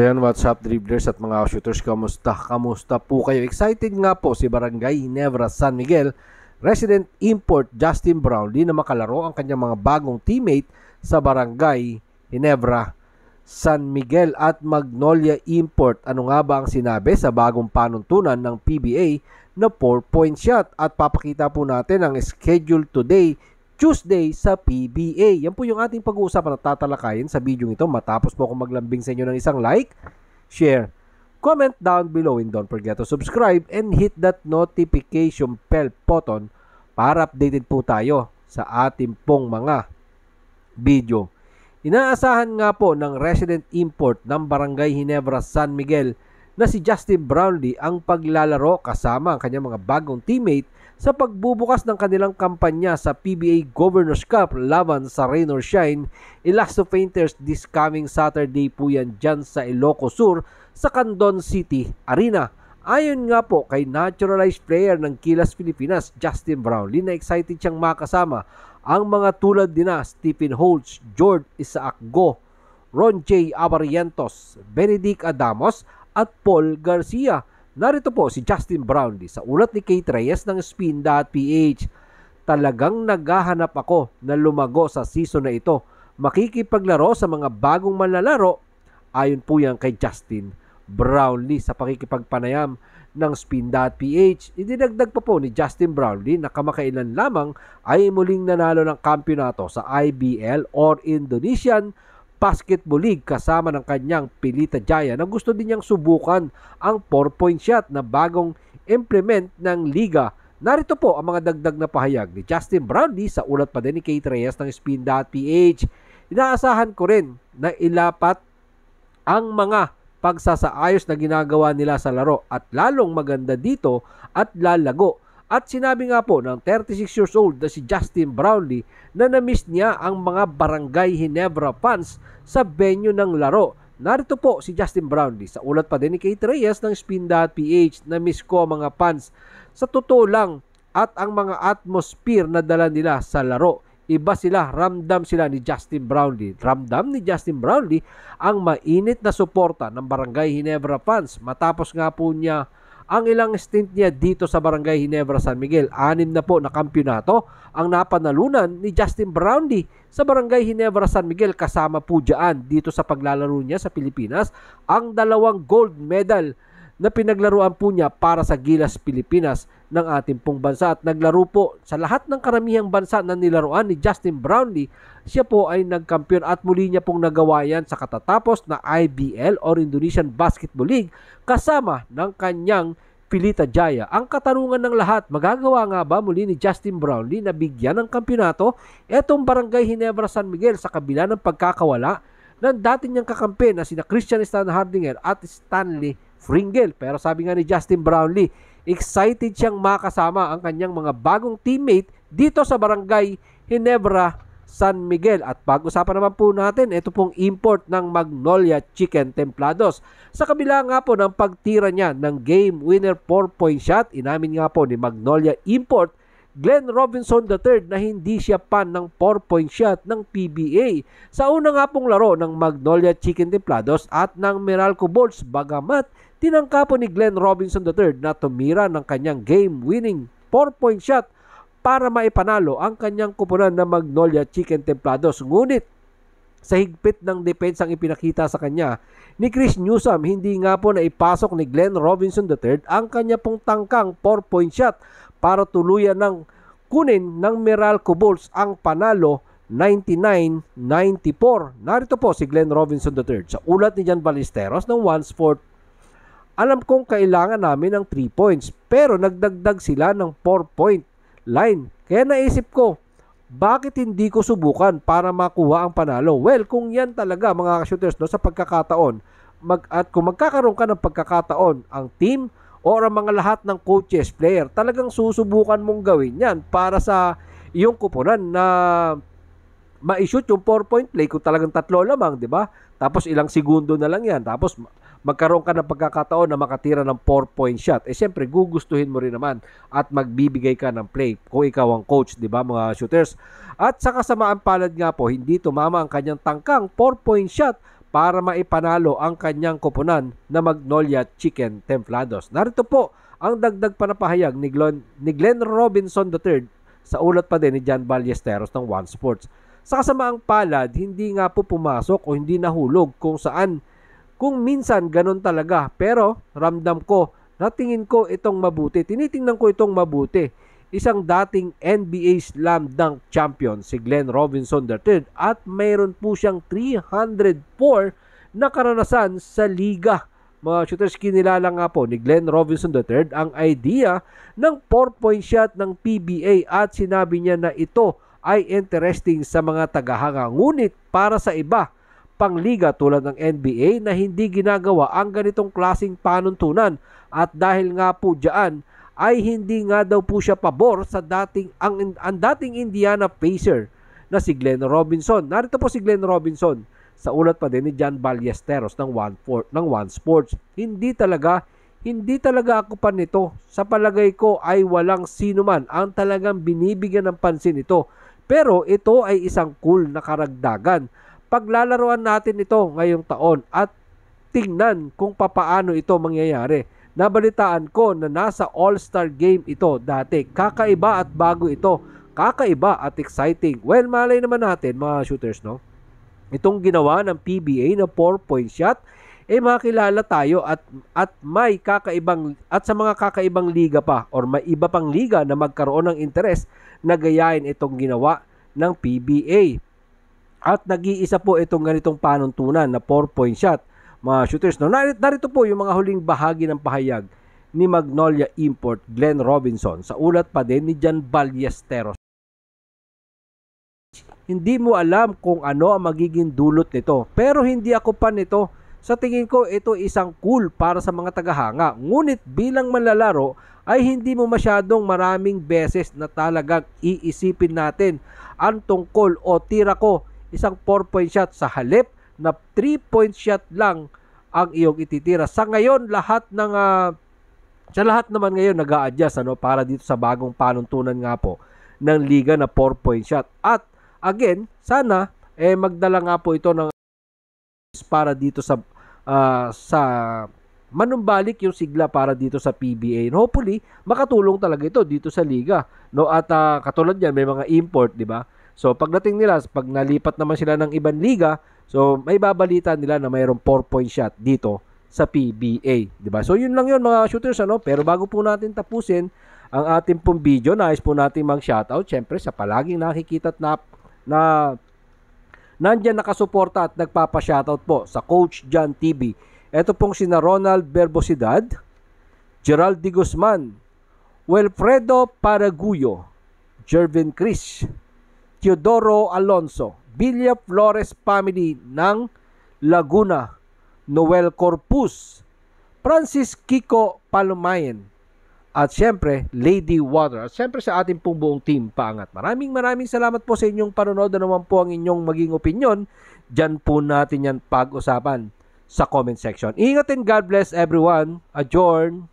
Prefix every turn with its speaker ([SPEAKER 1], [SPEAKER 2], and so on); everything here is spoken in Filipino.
[SPEAKER 1] Ayan, what's up dribblers at mga shooters, kamusta? Kamusta po kayo? Excited nga po si Barangay Ginebra San Miguel resident import Justin Brownlee na makalaro ang kanyang mga bagong teammate sa Barangay Ginebra San Miguel at Magnolia Import. Ano nga ba ang sinabi sa bagong panuntunan ng PBA na 4-point shot? At papakita po natin ang schedule today Tuesday sa PBA. Yan po yung ating pag-uusapan at tatalakayin sa video ito matapos po ako maglambing sa inyo ng isang like, share, comment down below and don't forget to subscribe and hit that notification bell button para updated po tayo sa ating pong mga video. Inaasahan nga po ng resident import ng Barangay Ginebra San Miguel na si Justin Brownlee ang paglalaro kasama ang kanyang mga bagong teammate sa pagbubukas ng kanilang kampanya sa PBA Governors Cup laban sa Rain or Shine, Elasto Painters this coming Saturday po yan dyan sa Ilocos Sur sa Candon City Arena. Ayon nga po kay naturalized player ng Kilas Pilipinas, Justin Brownlee, na excited siyang makasama ang mga tulad nina Stephen Holtz, George Isaac Go, Ron J. Abarientos, Benedict Adamos at Paul Garcia Narito po si Justin Brownlee sa ulat ni Kate Reyes ng Spin.ph. Talagang naghahanap ako na lumago sa season na ito. Makikipaglaro sa mga bagong manlalaro. Ayon po yan kay Justin Brownlee sa pakikipagpanayam ng Spin.ph. Idinagdag pa po ni Justin Brownlee na kamakailan lamang ay muling nanalo ng kampyonato sa IBL or Indonesian Basketball League kasama ng kanyang Pilita Jaya na gusto din niyang subukan ang 4-point shot na bagong implement ng liga. Narito po ang mga dagdag na pahayag ni Justin Brownlee sa ulat pa din ni Kate Reyes ng Spin.ph. Inaasahan ko rin na ilapat ang mga pagsasaayos na ginagawa nila sa laro at lalong maganda dito at lalago at sinabi nga po ng 36 years old na si Justin Brownlee na namiss niya ang mga barangay Hinebra fans sa venue ng laro. Narito po si Justin Brownlee sa ulat pa din ni Kate Reyes ng Spin.ph na miss ko mga fans. Sa totoo lang at ang mga atmosphere na dala nila sa laro. Iba sila, ramdam sila ni Justin Brownlee. Ramdam ni Justin Brownlee ang mainit na suporta ng Barangay Hinebra fans matapos nga po niya ang ilang stint niya dito sa Barangay Ginebra San Miguel. Anim na po na kampyonato ang napanalunan ni Justin Brownlee sa Barangay Ginebra San Miguel kasama po dyan dito sa paglalaro niya sa Pilipinas ang dalawang gold medal na pinaglaruan po niya para sa Gilas Pilipinas ng ating pong bansa at naglaro po sa lahat ng karamihang bansa na nilaruan ni Justin Brownlee siya po ay nagkampiyon at muli niya pong nagawa yan sa katatapos na IBL or Indonesian Basketball League kasama ng kanyang Pilita Jaya. Ang katanungan ng lahat, magagawa nga ba muli ni Justin Brownlee na bigyan ng kampyonato etong Barangay Ginebra San Miguel sa kabila ng pagkakawala ng dati niyang kakampi na sina Christian Stan Hardinger at Stanley Fringel. Pero sabi nga ni Justin Brownlee, excited siyang makasama ang kanyang mga bagong teammate dito sa Barangay Ginebra San Miguel. At pag-usapan naman po natin, ito pong import ng Magnolia Chicken Templados. Sa kabila nga po ng pagtira niya ng game winner 4-point shot, inamin nga po ni Magnolia Import Glenn Robinson III na hindi siya pan ng 4-point shot ng PBA. Sa una nga pong laro ng Magnolia Chicken Templados at ng Meralco Bolts bagamat tinangka po ni Glenn Robinson III na tumira ng kanyang game-winning 4-point shot para maipanalo ang kanyang kupunan na Magnolia Chicken Templados. Ngunit sa higpit ng depensang ipinakita sa kanya ni Chris Newsom, hindi nga po na ipasok ni Glenn Robinson III ang kanya pong tangkang 4-point shot para tuluyan ng kunin ng Meralco Bulls ang panalo 99-94. Narito po si Glenn Robinson III sa ulat ni Jan Ballesteros ng One Sport. Alam kong kailangan namin ng 3 points pero nagdagdag sila ng 4 point line. Kaya naisip ko, bakit hindi ko subukan para makuha ang panalo? Well, kung yan talaga mga shooters no, sa pagkakataon, mag, at kung magkakaroon ka ng pagkakataon, ang team or ang mga lahat ng coaches, player, talagang susubukan mong gawin yan para sa iyong kupunan na ma-shoot yung 4-point play kung talagang tatlo lamang, di ba? Tapos ilang segundo na lang yan. Tapos magkaroon ka ng pagkakataon na makatira ng 4-point shot, eh siyempre gugustuhin mo rin naman at magbibigay ka ng play kung ikaw ang coach, di ba mga shooters? At sa kasamaan palad nga po, hindi tumama ang kanyang tangkang 4-point shot para maipanalo ang kanyang koponan na Magnolia Chicken Templados. Narito po ang dagdag panapahayag ni Glenn, ni Glenn Robinson III sa ulat pa din ni John Ballesteros ng One Sports. Sa kasamaang palad, hindi nga po pumasok o hindi nahulog kung saan kung minsan ganun talaga. Pero ramdam ko, natingin ko itong mabuti. Tinitingnan ko itong mabuti isang dating NBA Slam Dunk champion si Glenn Robinson III at mayroon po siyang 304 na karanasan sa liga. Mga shooters, kinilala nga po ni Glenn Robinson III ang idea ng 4-point shot ng PBA at sinabi niya na ito ay interesting sa mga tagahanga. Ngunit para sa iba, pangliga tulad ng NBA na hindi ginagawa ang ganitong klasing panuntunan at dahil nga po dyan ay hindi nga daw po siya pabor sa dating ang, ang dating Indiana Pacer na si Glenn Robinson. Narito po si Glenn Robinson sa ulat pa din ni John Ballesteros ng One, for, ng One Sports. Hindi talaga hindi talaga ako pa nito. Sa palagay ko ay walang sino man ang talagang binibigyan ng pansin ito. Pero ito ay isang cool na karagdagan. Paglalaruan natin ito ngayong taon at tingnan kung papaano ito mangyayari Nabalitaan ko na nasa All-Star Game ito dati. Kakaiba at bago ito. Kakaiba at exciting. Well, malay naman natin mga shooters, no? Itong ginawa ng PBA na 4-point shot, eh makilala tayo at at may kakaibang at sa mga kakaibang liga pa or may iba pang liga na magkaroon ng interes na gayahin itong ginawa ng PBA. At nag-iisa po itong ganitong panuntunan na 4-point shot mga shooters. No? Narito po yung mga huling bahagi ng pahayag ni Magnolia Import Glenn Robinson sa ulat pa din ni Jan Ballesteros. Hindi mo alam kung ano ang magiging dulot nito. Pero hindi ako pa nito. Sa tingin ko, ito isang cool para sa mga tagahanga. Ngunit bilang manlalaro, ay hindi mo masyadong maraming beses na talagang iisipin natin ang tungkol o tira ko isang 4-point shot sa halip na 3-point shot lang ang iyong ititira. Sa ngayon, lahat ng uh, sa lahat naman ngayon nag adjust ano para dito sa bagong panuntunan nga po ng liga na 4-point shot. At again, sana eh magdala nga po ito ng para dito sa uh, sa manumbalik yung sigla para dito sa PBA. And hopefully, makatulong talaga ito dito sa liga. No at uh, katulad niyan may mga import, 'di ba? So pagdating nila, pag nalipat naman sila ng ibang liga, so may babalita nila na mayroong 4-point shot dito sa PBA, 'di ba? So yun lang yun mga shooters ano, pero bago po natin tapusin ang ating pong video, nais po natin mag-shoutout syempre sa palaging nakikita at na, na nandyan nakasuporta at nagpapa-shoutout po sa Coach John TV. Ito pong sina Ronald Berbosidad, Gerald Di Guzman, Wilfredo Paraguyo, Jervin Chris, Teodoro Alonso, Villa Flores family ng Laguna, Noel Corpus, Francis Kiko Palumayan, at syempre, Lady Water. At syempre sa ating pong buong team, paangat. Maraming maraming salamat po sa inyong panonood na naman po ang inyong maging opinion. Diyan po natin yan pag-usapan sa comment section. Ingat and God bless everyone. Adjourn!